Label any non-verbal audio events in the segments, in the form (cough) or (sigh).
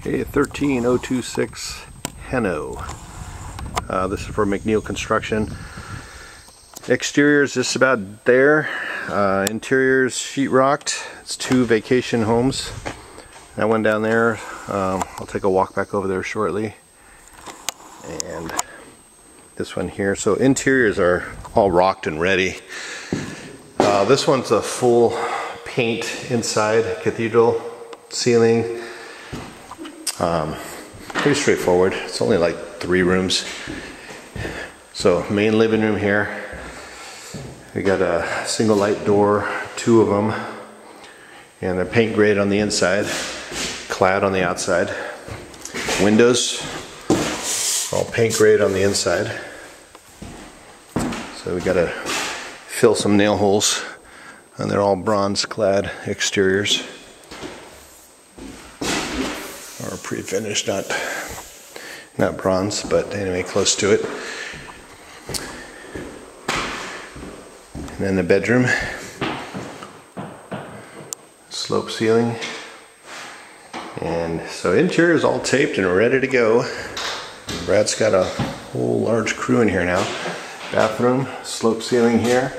Okay, 13026 Henno. Uh, this is for McNeil Construction. Exterior is just about there. Uh, interiors sheetrocked. It's two vacation homes. That one down there, um, I'll take a walk back over there shortly. And this one here. So interiors are all rocked and ready. Uh, this one's a full paint inside, cathedral ceiling. Um, pretty straightforward. It's only like three rooms. So main living room here. We got a single light door, two of them, and a paint grade on the inside, clad on the outside. Windows, all paint grade on the inside. So we got to fill some nail holes, and they're all bronze clad exteriors, or pre-finished, not not bronze, but anyway, close to it. And then the bedroom, slope ceiling. And so interior is all taped and ready to go. Brad's got a whole large crew in here now. Bathroom, slope ceiling here.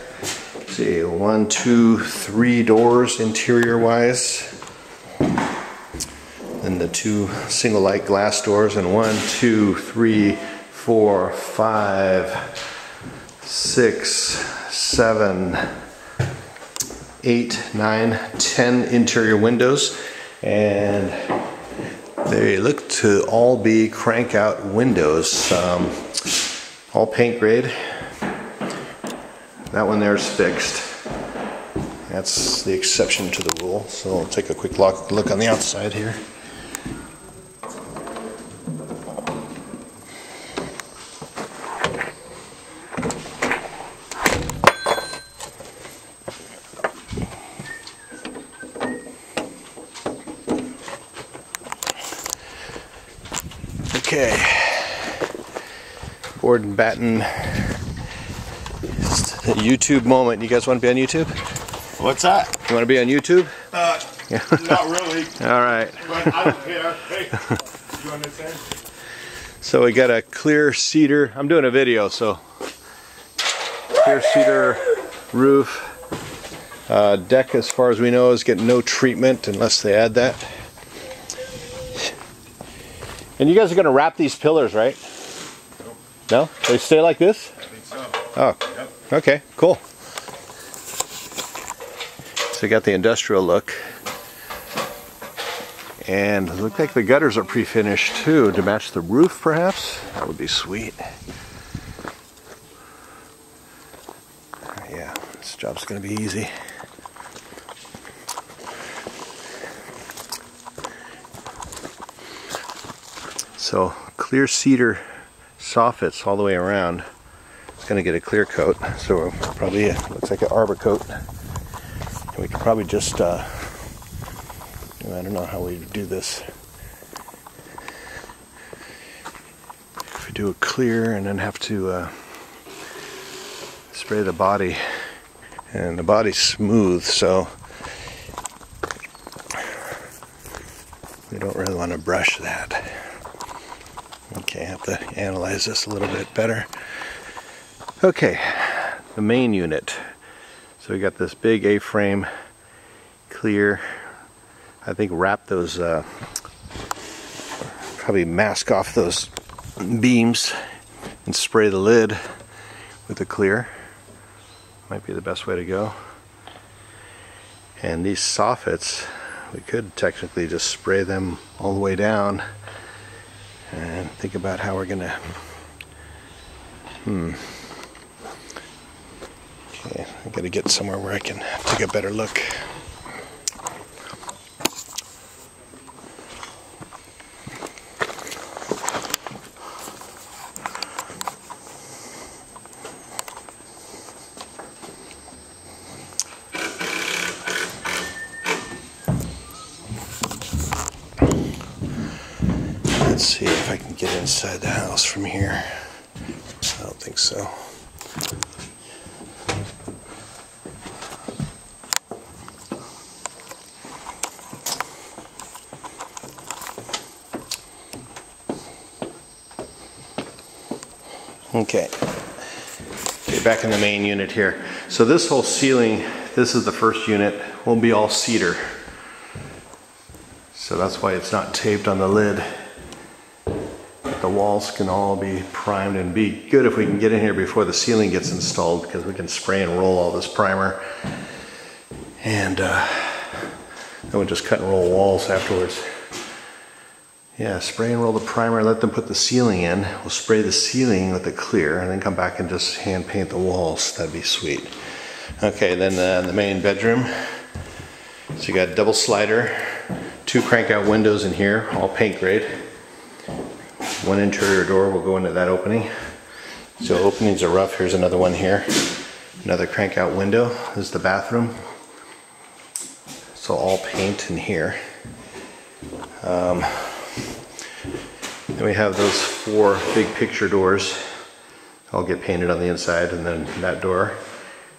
See, one, two, three doors interior wise. Then the two single light glass doors and one, two, three, four, five, six, seven, eight, nine, ten interior windows. And they look to all be crank out windows. Um, all paint grade. That one there is fixed. That's the exception to the rule. So I'll take a quick look, look on the outside here. Okay. Board and batten. It's a YouTube moment. You guys want to be on YouTube? What's that? You want to be on YouTube? Uh, yeah. (laughs) not really, All right. but I don't care. Hey, you understand? So we got a clear cedar. I'm doing a video, so clear cedar roof. Uh, deck, as far as we know, is getting no treatment unless they add that. And you guys are going to wrap these pillars, right? No? They stay like this? I think so. Oh, Yep. okay, cool. So you got the industrial look. And it look like the gutters are pre-finished too to match the roof perhaps. That would be sweet. Yeah, this job's gonna be easy. So clear cedar soffits all the way around. It's gonna get a clear coat, so probably it looks like an Arborcoat. And we could probably just uh, I don't know how we do this. If we do a clear and then have to uh, spray the body, and the body's smooth, so we don't really want to brush that. Okay, I have to analyze this a little bit better. Okay, the main unit. So we got this big A-frame, clear. I think wrap those, uh, probably mask off those beams and spray the lid with the clear. Might be the best way to go. And these soffits, we could technically just spray them all the way down and think about how we're gonna hmm. Okay I gotta get somewhere where I can take a better look Let's see if I can get inside the house from here. I don't think so. Okay. okay, back in the main unit here. So this whole ceiling, this is the first unit, will be all cedar. So that's why it's not taped on the lid. The walls can all be primed and be good if we can get in here before the ceiling gets installed because we can spray and roll all this primer. And uh, then we'll just cut and roll walls afterwards. Yeah, spray and roll the primer, let them put the ceiling in. We'll spray the ceiling with the clear and then come back and just hand paint the walls. That'd be sweet. Okay, then uh, the main bedroom. So you got double slider, two crank out windows in here, all paint grade. One interior door will go into that opening. So openings are rough. Here's another one here. Another crank out window. This is the bathroom. So all paint in here. Um, then we have those four big picture doors. I'll get painted on the inside and then that door.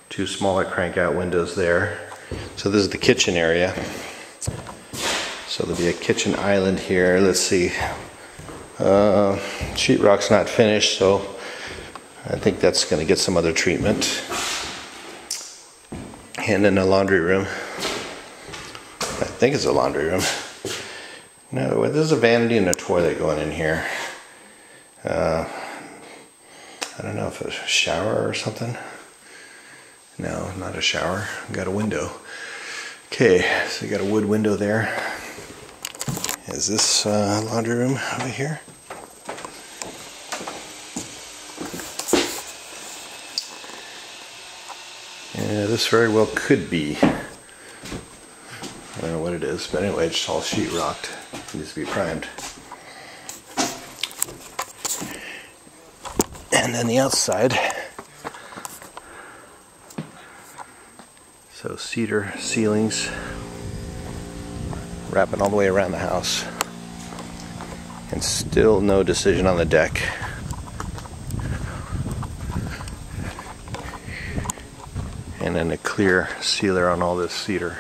Two smaller crank out windows there. So this is the kitchen area. So there'll be a kitchen island here. Let's see. Uh, sheetrock's not finished, so I think that's going to get some other treatment. And then a laundry room. I think it's a laundry room. No, there's a vanity and a toilet going in here. Uh, I don't know if a shower or something. No, not a shower. Got a window. Okay, so you got a wood window there. Is this uh, laundry room over here? Yeah, this very well could be. I don't know what it is, but anyway, it's all sheetrocked. It needs to be primed. And then the outside. So cedar ceilings wrapping all the way around the house. And still no decision on the deck. And then a clear sealer on all this cedar.